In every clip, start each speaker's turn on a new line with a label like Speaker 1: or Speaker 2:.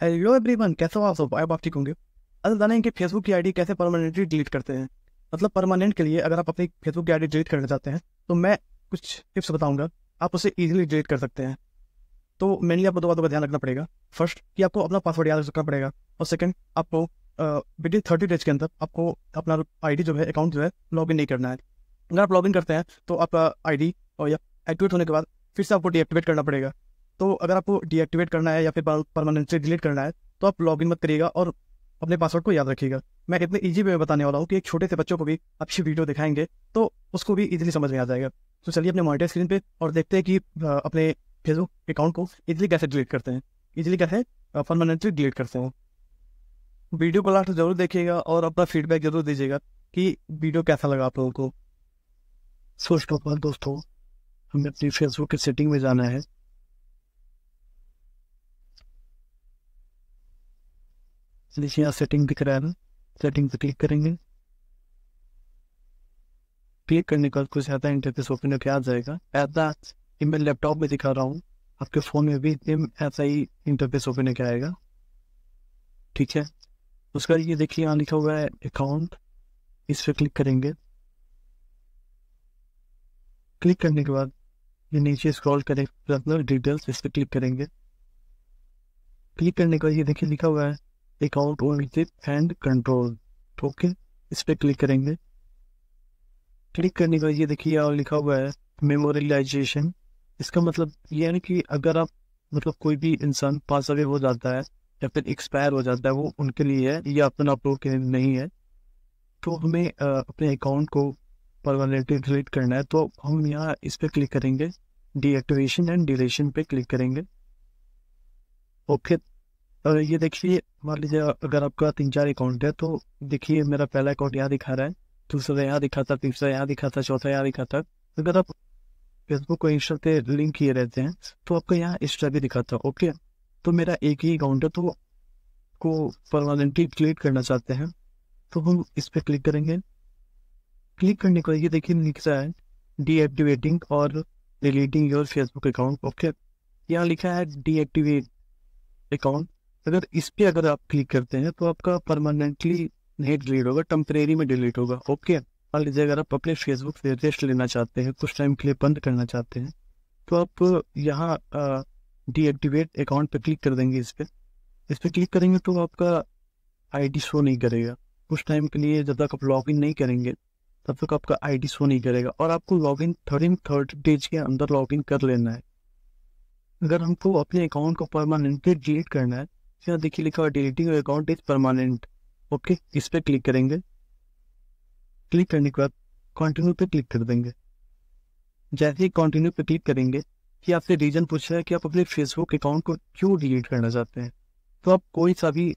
Speaker 1: Hello everyone कैसे हो आप सब आप ठीक होंगे? अगर जानें कि फेसबुक की आईडी कैसे परमानेंटली डिलीट करते हैं? मतलब परमानेंट के लिए अगर आप अपनी फेसबुक की आईडी डिलीट करना चाहते हैं तो मैं कुछ टिप्स बताऊँगा। आप उसे इजीली डिलीट कर सकते हैं। तो मेनली आपको दो बातों का ध्यान रखना पड़ेगा। फ़र्स्ट कि आपको अपना पासवर्ड याद रखना पड़ेगा। और सेकंड आपको विद इन थर्टी डेज़ के अंदर आपको अपना आईडी जो है अकाउंट जो है लॉगिन नहीं करना है। अगर आप लॉगिन करते हैं तो आपका आईडी और या एक्टिवेट होने के बाद फिर से आपको डीएक्टिवेट करना पड़ेगा। तो अगर आपको डीएक्टिवेट करना है या फिर परमानेंटली डिलीट करना है तो आप लॉग मत करिएगा और अपने पासवर्ड को याद रखिएगा। मैं इतने ईजी वे में बताने वाला हूँ कि एक छोटे से बच्चों को भी अच्छी वीडियो दिखाएँगे तो उसको भी इजीली समझ में आ जाएगा। तो चलिए अपने मॉनिटर स्क्रीन पे और देखते हैं कि अपने फेसबुक अकाउंट को इजीली कैसे डिलीट करते हैं। इजीली कैसे परमानेंटली डिलीट करते हैं। वीडियो को लास्ट ज़रूर देखिएगा और अपना फीडबैक ज़रूर दीजिएगा कि वीडियो कैसा लगा आप लोगों को।
Speaker 2: सोच ऑल दोस्तों, हमें अपनी फेसबुक की सेटिंग में जाना है। नीचे यहाँ सेटिंग दिख रहा है ना? सेटिंग पे क्लिक करेंगे। क्लिक करने के बाद कुछ ऐसा इंटरफेस ओपन होकर आ जाएगा। ऐसा मैं लैपटॉप में दिखा रहा हूँ। आपके फ़ोन में भी ऐसा ही इंटरफेस ओपन होकर आएगा। ठीक है? उसका ये देखिए, यहाँ लिखा हुआ है अकाउंट इस पर क्लिक करेंगे। क्लिक करने के बाद ये नीचे स्क्रॉल करें पर्सनल डिटेल्स इस पर क्लिक करेंगे। क्लिक करने के बाद ये देखिए, लिखा हुआ है account ownership and control. Okay, इस पर क्लिक करेंगे। क्लिक करने के बाद ये देखिए और लिखा हुआ है मेमोरियलाइजेशन। इसका मतलब ये है कि अगर आप मतलब कोई भी इंसान पास अवे हो जाता है या फिर एक्सपायर हो जाता है, वो उनके लिए है, या अपना आप लोगों के लिए नहीं है तो हमें अपने अकाउंट को परमानेंटली डिलीट करना है। तो हम यहाँ इस पर क्लिक करेंगे। डीएक्टिवेशन एंड डिलीशन पे क्लिक करेंगे। ओके ये देखिए, मान लीजिए अगर आपका तीन चार अकाउंट है तो देखिए, मेरा पहला अकाउंट यहाँ दिखा रहा है, दूसरा यहाँ दिखा था, तीसरा यहाँ दिखा था, चौथा यहाँ दिखा था। अगर आप फेसबुक को इंस्टा पे लिंक किए रहते हैं तो आपका यहाँ इंस्टा भी दिखा था ओके तो मेरा एक ही अकाउंट है तो को परमानेंटली डिलीट करना चाहते हैं तो हम इस पर क्लिक करेंगे। क्लिक करने के ये देखिए, लिख है डीएक्टिवेटिंग और deleting your Facebook account okay यहाँ लिखा है डीएक्टिवेट अकाउंट अगर इस पर अगर आप क्लिक करते हैं तो आपका परमानेंटली नहीं डिलीट होगा टेम्परेरी में डिलीट होगा ओके मान लीजिए अगर आप अपने फेसबुक से रेस्ट लेना चाहते हैं, कुछ टाइम के लिए बंद करना चाहते हैं तो आप यहाँ डीएक्टिवेट अकाउंट पर क्लिक कर देंगे इस पर इस पर क्लिक करेंगे तो आपका आईडी शो नहीं करेगा। कुछ टाइम के लिए जब तक आप लॉगिन नहीं करेंगे, तब तक आपका आईडी शो नहीं करेगा। और आपको log in thirteen third days के अंदर लॉग इन कर लेना है। अगर हमको अपने अकाउंट को परमानेंटली डिलीट करना है तो यहाँ देखिए लिखा हुआ deleting account is permanent okay इस पर क्लिक करेंगे। क्लिक करने के बाद कंटिन्यू पे क्लिक कर देंगे। जैसे ही कंटिन्यू पे क्लिक करेंगे, कि आपसे रीजन पूछ है कि आप अपने फेसबुक अकाउंट को क्यों डिलीट करना चाहते हैं? तो आप कोई सा भी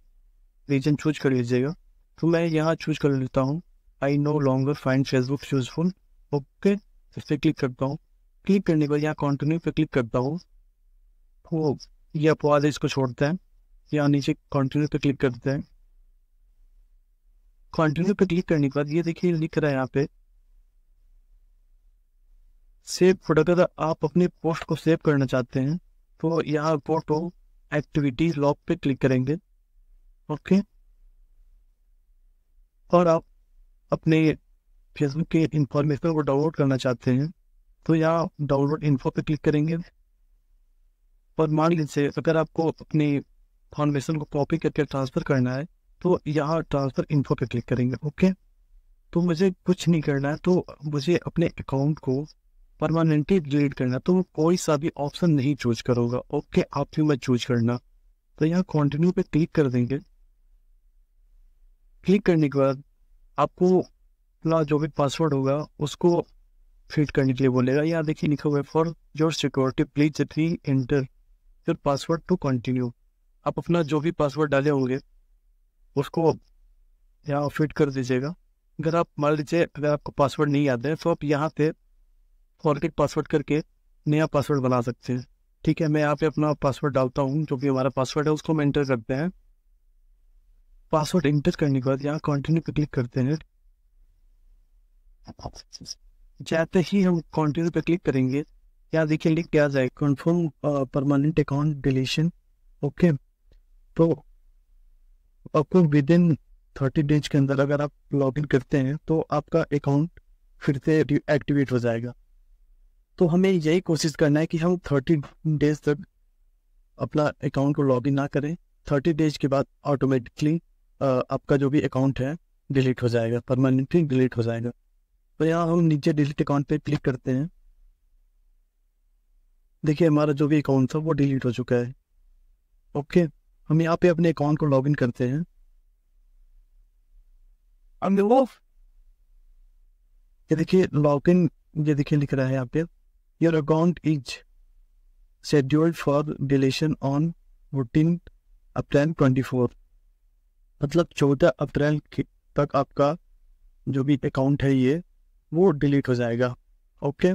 Speaker 2: रीजन चूज़ कर लीजिएगा। तो मैं यहाँ चूज़ कर लेता हूँ। I no longer find Facebook useful okay इस पर क्लिक करता हूँ। क्लिक करने के बाद यहाँ कंटिन्यू पे क्लिक करता हूँ। तो ये अपवाद इसको छोड़ते हैं। यहाँ नीचे कंटिन्यू पे क्लिक करते हैं। कंटिन्यू पे क्लिक करने के बाद ये देखिए लिख रहा है यहाँ पे। सेव फ़ोटो अगर आप अपने पोस्ट को सेव करना चाहते हैं तो यहाँ फ़ोटो एक्टिविटीज़ लॉग पे क्लिक करेंगे। ओके और आप अपने फेसबुक के इंफॉर्मेशन को डाउनलोड करना चाहते हैं तो यहाँ डाउनलोड इन्फो पे क्लिक करेंगे। और मान लीजिए अगर आपको अपनी फॉर्मेशन को कॉपी करके ट्रांसफ़र करना है तो यहाँ ट्रांसफ़र इन्फो पे क्लिक करेंगे ओके तो मुझे कुछ नहीं करना है तो मुझे अपने अकाउंट को परमानेंटली डिलीट करना है तो कोई सा भी ऑप्शन नहीं चूज़ करूँगा ओके आप भी मत चूज़ करना। तो यहाँ कंटिन्यू पे क्लिक कर देंगे। क्लिक करने के बाद आपको अपना जो भी पासवर्ड होगा, उसको फिट करने के लिए बोलेगा। यहाँ देखिए लिखा हुआ है for your security please reenter your password to continue आप अपना जो भी पासवर्ड डाले होंगे, उसको यहाँ फिट कर दीजिएगा। अगर आप मान लीजिए, अगर आपको पासवर्ड नहीं याद है तो आप यहाँ पे फॉरगेट पासवर्ड करके नया पासवर्ड बना सकते हैं। ठीक है, मैं यहाँ पे अपना पासवर्ड डालता हूँ, जो भी हमारा पासवर्ड है, उसको हम एंटर करते हैं। पासवर्ड एंटर करने के बाद यहाँ कंटिन्यू पे क्लिक करते हैं। जैसे ही हम कंटिन्यू पे क्लिक करेंगे, यहाँ देखिए लिख क्या जाए confirm permanent account deletion okay तो आपको विद इन थर्टी डेज़ के अंदर अगर आप लॉग इन करते हैं तो आपका अकाउंट फिर से एक्टिवेट हो जाएगा। तो हमें यही कोशिश करना है कि हम थर्टी डेज़ तक अपना अकाउंट को लॉग इन ना करें। थर्टी डेज़ के बाद ऑटोमेटिकली आपका जो भी अकाउंट है डिलीट हो जाएगा परमानेंटली डिलीट हो जाएगा। तो यहाँ हम नीचे डिलीट अकाउंट पे क्लिक करते हैं। देखिए, हमारा जो भी अकाउंट था, वो डिलीट हो चुका है। ओके हम यहाँ पे अपने अकाउंट को लॉगिन करते हैं। ये देखिए लॉगिन ये देखिए लिख रहा है यहाँ पे। Your account is scheduled for deletion on fourteen April twenty four मतलब चौदह अप्रैल तक आपका जो भी अकाउंट है ये वो डिलीट हो जाएगा। ओके